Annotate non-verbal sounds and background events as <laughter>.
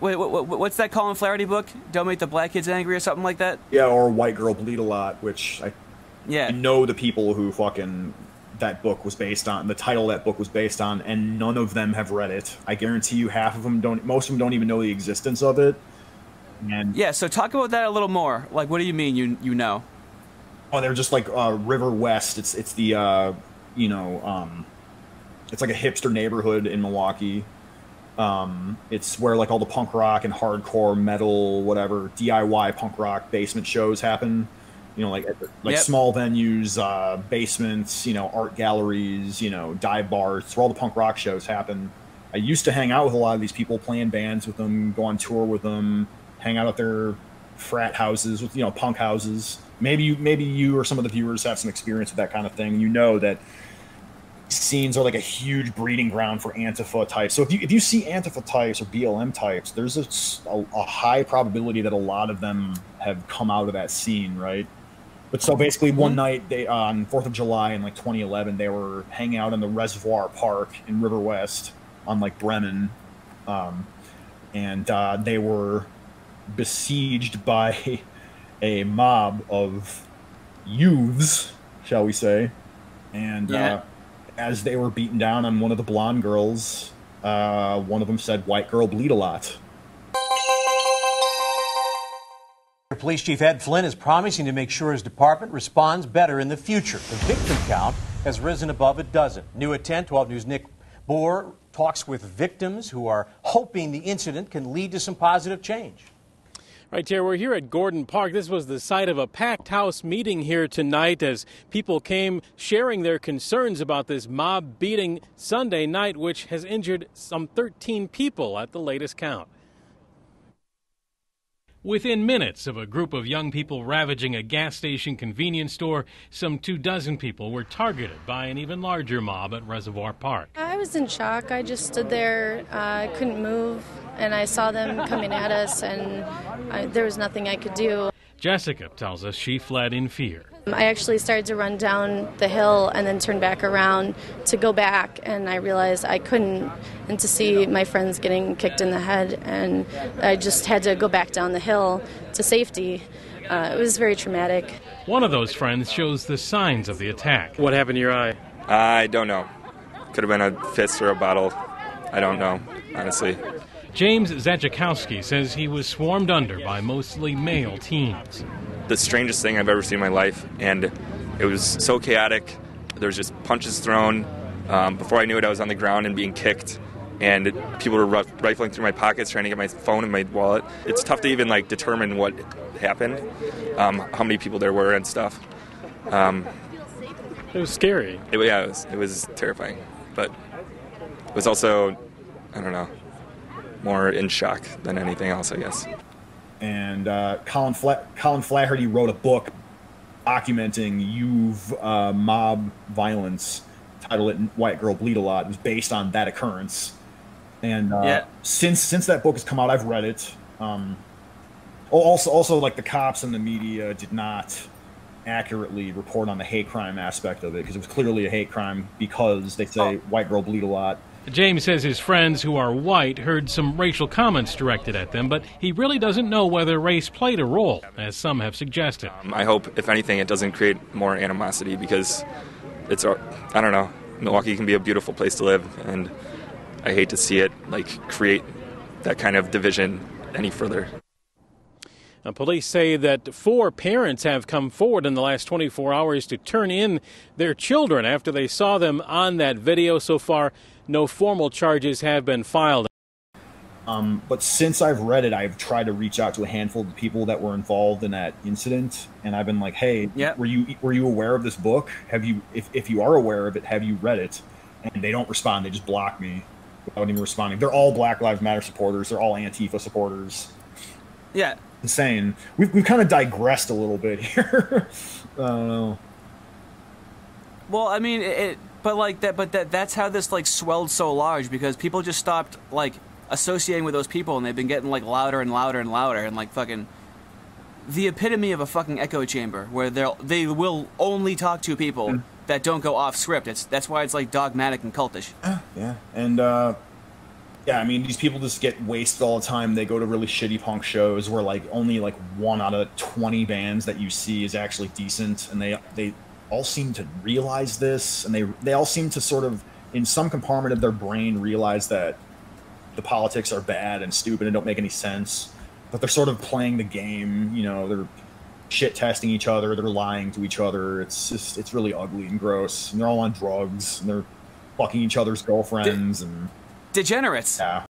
Wait, what, what, what's that Colin Flaherty book? Don't make the black kids angry or something like that. Yeah, or White Girl Bleed a Lot, which I Yeah. know the people who fucking that book was based on. The title that book was based on, and none of them have read it. I guarantee you, half of them don't. Most of them don't even know the existence of it. And Yeah. So talk about that a little more. Like, what do you mean you you know? oh, they're just like uh, Riverwest. It's it's the uh, you know um, it's like a hipster neighborhood in Milwaukee. Um, it's where like all the punk rock and hardcore metal, whatever DIY punk rock basement shows happen. You know, like like Yep. small venues, uh, basements, you know, art galleries, you know, dive bars. It's where all the punk rock shows happen. I used to hang out with a lot of these people, playing bands with them, go on tour with them, hang out at their frat houses with you know punk houses. Maybe you maybe you or some of the viewers have some experience with that kind of thing. You know that scenes are like a huge breeding ground for Antifa types. So if you if you see Antifa types or BLM types, there's a high probability that a lot of them have come out of that scene, right? But so basically, one night they on Fourth of July in like 2011, they were hanging out in the Reservoir Park in Riverwest on like Bremen, um, and uh, they were besieged by <laughs> a mob of youths, shall we say, and Yeah. uh, as they were beaten down on one of the blonde girls, uh, one of them said, "White girl bleed a lot." Police Chief Ed Flynn is promising to make sure his department responds better in the future. The victim count has risen above a dozen. New at 10, 12 News Nick Bohr talks with victims who are hoping the incident can lead to some positive change. Right, Terry, we're here at Gordon Park. This was the site of a packed house meeting here tonight as people came sharing their concerns about this mob beating Sunday night, which has injured some 13 people at the latest count. Within minutes of a group of young people ravaging a gas station convenience store, some two dozen people were targeted by an even larger mob at Reservoir Park. I was in shock. I just stood there. uh, I couldn't move, and I saw them coming at us, and I, there was nothing I could do. Jessica tells us she fled in fear. I actually started to run down the hill and then turn back around to go back, and I realized I couldn't, and to see my friends getting kicked in the head, and I just had to go back down the hill to safety. Uh, it was very traumatic. One of those friends shows the signs of the attack. What happened to your eye? I don't know. Could have been a fist or a bottle. I don't know, honestly. James Zajakowski says he was swarmed under by mostly male teens. The strangest thing I've ever seen in my life, and it was so chaotic. There was just punches thrown. Um, before I knew it, I was on the ground and being kicked, and people were rif- rifling through my pockets trying to get my phone and my wallet. It's tough to even like determine what happened, um, how many people there were and stuff. Um, It was scary. it, yeah, it was, it was terrifying, but it was also, I don't know, more in shock than anything else, I guess. And uh, Colin Fla- Colin Flaherty wrote a book documenting youth uh, mob violence. Title it "White Girl Bleed a Lot." It was based on that occurrence, and uh, Yeah. since since that book has come out, I've read it. Um, also, also like the cops and the media did not accurately report on the hate crime aspect of it because it was clearly a hate crime because they say white girl bleed a lot. James says his friends who are white heard some racial comments directed at them, but he really doesn't know whether race played a role, as some have suggested. Um, I hope, if anything, it doesn't create more animosity because it's, I don't know, Milwaukee can be a beautiful place to live, and I hate to see it like create that kind of division any further. Uh, police say that four parents have come forward in the last 24 hours to turn in their children after they saw them on that video. So far, no formal charges have been filed. Um, but since I've read it, I've tried to reach out to a handful of people that were involved in that incident, and I've been like, "Hey, Yeah. were you were you aware of this book? Have you if if you are aware of it, have you read it?" And they don't respond; they just block me without even responding. They're all Black Lives Matter supporters. They're all Antifa supporters. Yeah. Insane. We've we've kind of digressed a little bit <laughs> here. I don't know. Well, I mean, it, it but like that, but that that's how this like swelled so large because people just stopped like associating with those people, and they've been getting like louder and louder and louder, and like fucking the epitome of a fucking echo chamber where they'll they will only talk to people that don't go off script. It's that's why it's like dogmatic and cultish. Yeah, and uh, Yeah, I mean these people just get wasted all the time. They go to really shitty punk shows where like only like one out of twenty bands that you see is actually decent, and they they all seem to realize this, and they they all seem to sort of in some compartment of their brain realize that the politics are bad and stupid and don't make any sense. But they're sort of playing the game. You know, they're shit testing each other. They're lying to each other. It's just it's really ugly and gross. And they're all on drugs and they're fucking each other's girlfriends and Degenerates.